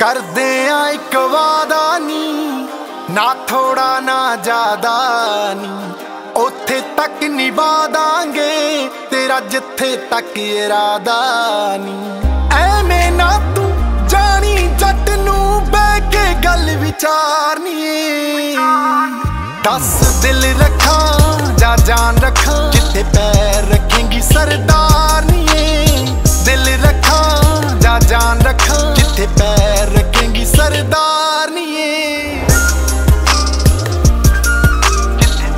ਕਰਦੇ ਆ ਇੱਕ ਵਾਦਾ ਨੀ ਨਾ ਥੋੜਾ ਨਾ ਜ਼ਿਆਦਾ ਨੀ ਉੱਥੇ ਤੱਕ ਨਿਭਾਦਾਂਗੇ, ਤੇਰਾ ਜਿੱਥੇ ਤੱਕ ਇਰਾਦਾ ਨੀ ਐਵੇਂ ਨਾ ਤੂੰ ਜਾਣੀ, ਜੱਟ ਨੂੰ ਬਹਿ ਕੇ ਗੱਲ ਵਿਚਾਰਨੀ ਦੱਸ ਦਿਲ ਰੱਖਾਂ ਜਾਂ ਜਾਨ ਰੱਖਾਂ, ਕਿੱਥੇ ਪੈਰ ਰੱਖੇਂਗੀ ਸਰਦਾਰ? ਜਾਨ ਪੈਰ ਰੱਖੇਂਗੀ ਸਰਦਾਰਨੀਏ ਕਿੱਥੇ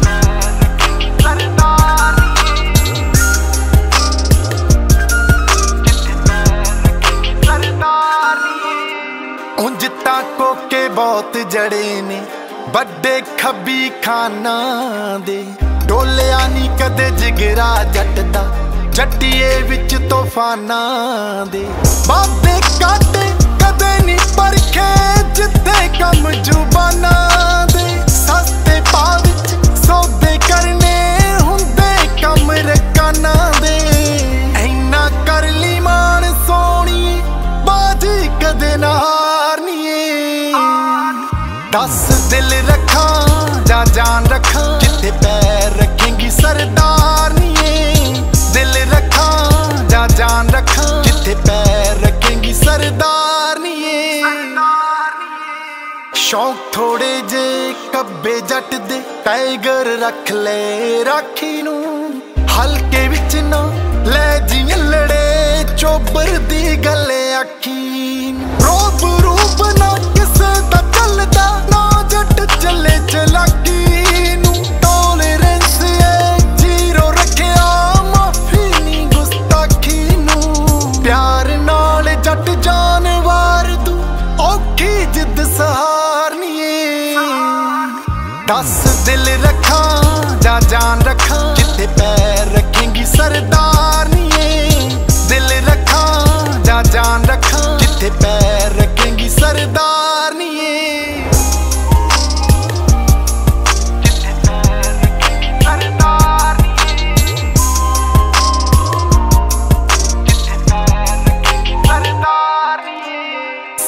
ਉਂਝ ਤਾਂ ਕੋਕੇ ਬਹੁਤ ਜੜੇ ਨੇ, ਵੱਡੇ ਖੱਬੀ ਖਾਨਾਂ ਦੇ। ਡੋਲਿਆ ਨਹੀਂ ਕਦੇ ਜਿਗਰਾ ਜੱਟ ਦਾ ਜੱਟੀਏ ਵਿੱਚ ਤੋਫਾਨਾਂ ਦੇ। ਬਾਬੇ ਕਾਟੇ ਕਦੇ ਨਹੀਂ ਪਰਖੇ ਜਿੱਥੇ ਕੰਮ ਜ਼ੁਬਾਨਾਂ ਦੇ। ਸਸਤੇ ਭਾਅ ਵਿੱਚ ਸੌਦੇ ਕਰਨੇ ਹੁੰਦੇ ਕੰਮ ਰਕਾਨਾਂ ਦੇ। ਐਨਾ ਕਰ ਲਈ ਮਾਣ ਸੋਣੀ ਬਾਜੀ ਕਦੇ ਨਾ ਹਾਰਨੀਏ। ਦੱਸ ਦਿਲ ਰੱਖਾਂ ਜਾਂ ਜਾਨ ਰੱਖਾਂ, ਕਿੱਥੇ ਪੈਰ ਰੱਖੇਂਗੀ ਸਰਦਾਰਨੀਏ ਸ਼ੌਂਕ ਥੋੜੇ ਜੇ ਕੱਬੇ ਜੱਟ ਦੇ ਟਾਈਗਰ ਰੱਖ ਲੈ ਰਾਖੀ ਨੂੰ। ਹਲਕੇ ਵਿੱਚ ਨਾ ਲੈ ਜੀਆਂ ਲੜੇ ਚੋਬਰ ਦੀ ਗੱਲ ਆਖੀ। ਰੂਪ ਰੂਪ ਨਾ ਕਿਸੇ ਦਾ ਚੱਲਦਾ ਨਾ ਜੱਟ ਚੱਲੇ ਚਲਾਕੀ ਨੂੰ। ਟੋਲਰੈਂਸ ਏ, ਜ਼ੀਰੋ ਰੱਖਿਆ ਮਾਫੀ ਨਹੀਂ ਗੁਸਤਾਖੀ ਨੂੰ। ਪਿਆਰ ਨਾਲ ਜੱਟ ਜਾਨਵਾਰ ਤੂੰ ਔਖੀ ਜਿੱਦ ਸਹਾਰਨੀਏ ਦੱਸ ਦਿਲ ਰੱਖਾਂ ਜਾਂ ਜਾਨ ਰੱਖਾਂ? ਕਿੱਥੇ ਪੈਰ ਰੱਖੇਂਗੀ ਸਰਦਾਰਨੀਏ ਦਿਲ ਰੱਖਾਂ ਜਾਂ ਜਾਨ ਰੱਖਾਂ? ਕਿੱਥੇ ਪੈਰ ਰੱਖੇਂਗੀ ਸਰਦਾਰਨੀਏ ਕਿੱਥੇ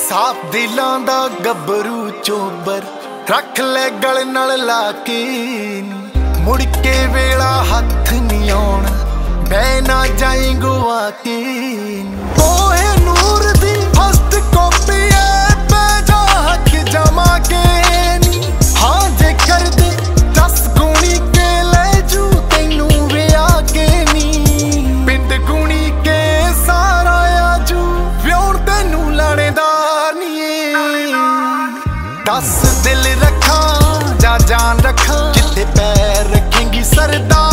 ਸਾਫ਼ ਦਿਲਾਂ ਦਾ ਗੱਭਰੂ ਚੋਬਰ ਰੱਖ ਲੈ ਗਲ ਨਾਲ ਲਾ ਕੇ ਨੀ। ਮੁੜ ਕੇ ਵੇਲਾ ਹੱਥ ਨਹੀਂ ਆਉਣਾ, ਬਹਿ ਨਾ ਜਾਈ ਗਵਾ ਦੱਸ ਦਿਲ ਰੱਖਾਂ ਜਾਂ ਜਾਨ ਰੱਖਾਂ? ਕਿੱਥੇ ਪੈਰ ਰੱਖੇਂਗੀ ਸਰਦਾਰ?